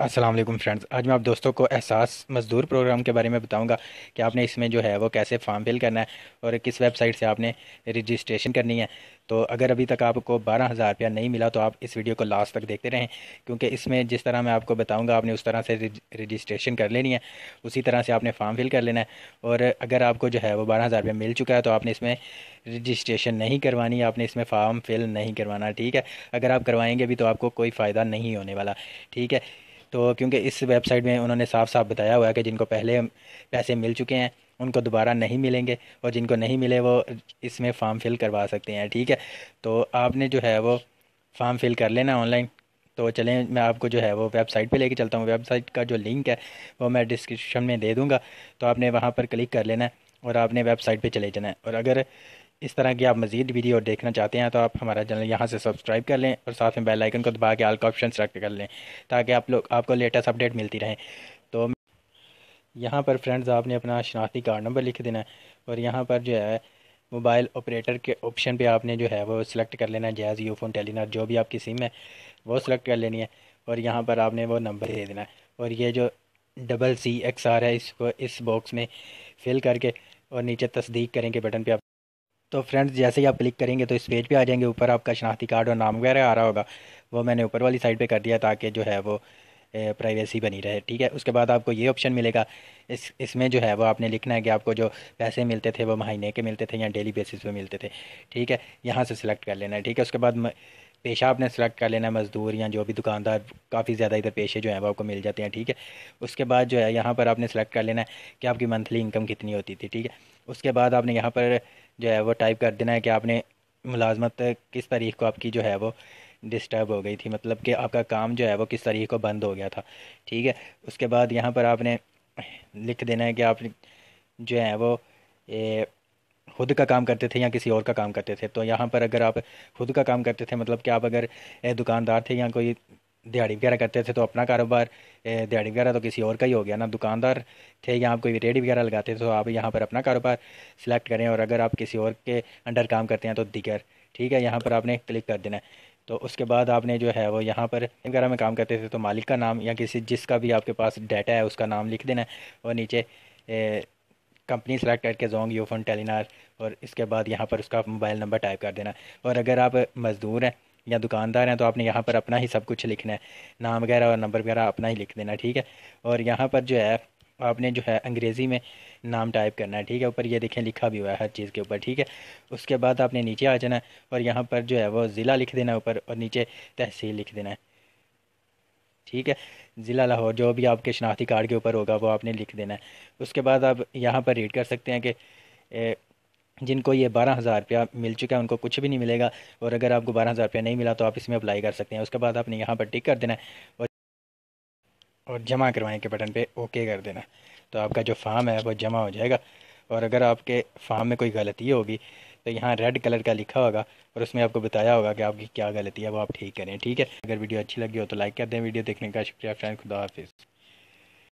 वालेकुम फ्रेंड्स आज मैं आप दोस्तों को एहसास मज़दूर प्रोग्राम के बारे में बताऊँगा कि आपने इसमें जो है वो कैसे फॉर्म फिल करना है और किस वेबसाइट से आपने रजिस्ट्रेशन करनी है। तो अगर अभी तक आपको बारह हज़ार रुपया नहीं मिला तो आप इस वीडियो को लास्ट तक देखते रहें, क्योंकि इसमें जिस तरह मैं आपको बताऊँगा, आपने उस तरह से रजिस्ट्रेशन कर लेनी है, उसी तरह से आपने फॉर्म फिल कर लेना है। और अगर आपको जो है वो बारह हज़ार रुपया मिल चुका है तो आपने इसमें रजिस्ट्रेशन नहीं करवानी, आपने इसमें फॉर्म फिल नहीं करवाना, ठीक है? अगर आप करवाएँगे भी तो आपको कोई फ़ायदा नहीं होने वाला, ठीक है? तो क्योंकि इस वेबसाइट में उन्होंने साफ़ साफ़ बताया हुआ है कि जिनको पहले पैसे मिल चुके हैं, उनको दोबारा नहीं मिलेंगे और जिनको नहीं मिले वो इसमें फॉर्म फिल करवा सकते हैं, ठीक है? तो आपने जो है वो फॉर्म फिल कर लेना ऑनलाइन। तो चलें, मैं आपको जो है वो वेबसाइट पे लेके चलता हूँ। वेबसाइट का जो लिंक है, वो मैं डिस्क्रिप्शन में दे दूँगा। तो आपने वहाँ पर क्लिक कर लेना है और आपने वेबसाइट पे चले जाना है। और अगर इस तरह की आप मज़ीद वीडियो देखना चाहते हैं तो आप हमारा चैनल यहाँ से सब्सक्राइब कर लें और साथ में बेल आइकन को दबा के आल का ऑप्शन सेलेक्ट कर लें ताकि आप लोग, आपको लेटेस्ट अपडेट मिलती रहे। तो यहाँ पर फ्रेंड्स, आपने अपना शनाख्ती कार्ड नंबर लिख देना है और यहाँ पर जो है मोबाइल ऑपरेटर के ऑप्शन पे आपने जो है वो सिलेक्ट कर लेना है, जैज़ यू फ़ोन टेलीनार, जो भी आपकी सिम है, वो सिलेक्ट कर लेनी है और यहाँ पर आपने वो नंबर दे देना है। और ये जो डबल सी एक्स आर है, इसको इस बॉक्स में फिल करके और नीचे तस्दीक करेंगे बटन पे आप तो फ्रेंड्स, जैसे ही आप क्लिक करेंगे तो इस पेज पे आ जाएँगे। ऊपर आपका शनाख्ती कार्ड और नाम वगैरह आ रहा होगा। वो मैंने ऊपर वाली साइड पे कर दिया ताकि जो है वो प्राइवेसी बनी रहे, ठीक है? उसके बाद आपको ये ऑप्शन मिलेगा। इस, इसमें जो है वो आपने लिखना है कि आपको जो पैसे मिलते थे वो महीने के मिलते थे या डेली बेसिस पे मिलते थे, ठीक है? यहाँ से सिलेक्ट कर लेना है, ठीक है? उसके बाद पेशा आपने सेलेक्ट कर लेना है, मज़दूर या जो भी दुकानदार, काफ़ी ज़्यादा इधर पेशे जो हैं वो आपको मिल जाते हैं, ठीक है? उसके बाद जो है यहाँ पर आपने सेलेक्ट कर लेना है कि आपकी मंथली इनकम कितनी होती थी, ठीक है? उसके बाद आपने यहाँ पर जो है वो टाइप कर देना है कि आपने मुलाजमत किस तारीख को आपकी जो है वो डिस्टर्ब हो गई थी मतलब कि आपका काम जो है वो किस तारीख को बंद हो गया था। ठीक है? उसके बाद यहाँ पर आपने लिख देना है कि आप जो है वो ए, खुद का काम करते थे या किसी और का काम करते थे। तो यहाँ पर अगर आप खुद का काम करते थे मतलब कि आप अगर दुकानदार थे या कोई दिहाड़ी वगैरह करते थे तो अपना कारोबार दिहाड़ी वगैरह तो किसी और का ही हो गया ना। दुकानदार थे या आप कोई रेडी वगैरह लगाते थे तो आप यहाँ पर अपना कारोबार सिलेक्ट करें और अगर आप किसी और के अंडर काम करते हैं तो दिगर, ठीक है? यहाँ पर आपने क्लिक कर देना है। तो उसके बाद आपने जो है वो यहाँ पर वगैरह में काम करते थे तो मालिक का नाम या किसी जिसका भी आपके पास डाटा है उसका नाम लिख देना है और नीचे कंपनी सेलेक्ट करके जोंग यूफोन टेलीनार और इसके बाद यहाँ पर उसका मोबाइल नंबर टाइप कर देना और अगर आप मज़दूर हैं या दुकानदार हैं तो आपने यहाँ पर अपना ही सब कुछ लिखना है। नाम वगैरह और नंबर वगैरह अपना ही लिख देना ठीक है? और यहाँ पर जो है, आपने जो है अंग्रेज़ी में नाम टाइप करना है, ठीक है? ऊपर ये देखें, लिखा भी हुआ है हर चीज़ के ऊपर, ठीक है? उसके बाद आपने नीचे आ जाना है और यहाँ पर जो है वो ज़िला लिख देना है ऊपर और नीचे तहसील लिख देना है। ठीक है? ज़िला लाहौर, जो भी आपके शनाख्ती कार्ड के ऊपर होगा, वो आपने लिख देना है। उसके बाद आप यहाँ पर रीड कर सकते हैं कि जिनको ये बारह हज़ार रुपया मिल चुका है, उनको कुछ भी नहीं मिलेगा और अगर आपको बारह हज़ार रुपया नहीं मिला तो आप इसमें अप्लाई कर सकते हैं। उसके बाद आपने यहाँ पर टिक कर देना है और और जमा करवाएँ के बटन पे ओके कर देना तो आपका जो फार्म है, वो जमा हो जाएगा। और अगर आपके फार्म में कोई गलती होगी तो यहाँ रेड कलर का लिखा होगा और उसमें आपको बताया होगा कि आपकी क्या गलती है, वो आप ठीक करें, ठीक है? अगर वीडियो अच्छी लगी हो तो लाइक कर दें वीडियो देखने का शुक्रिया फ्रेंड खुदा हाफिज़।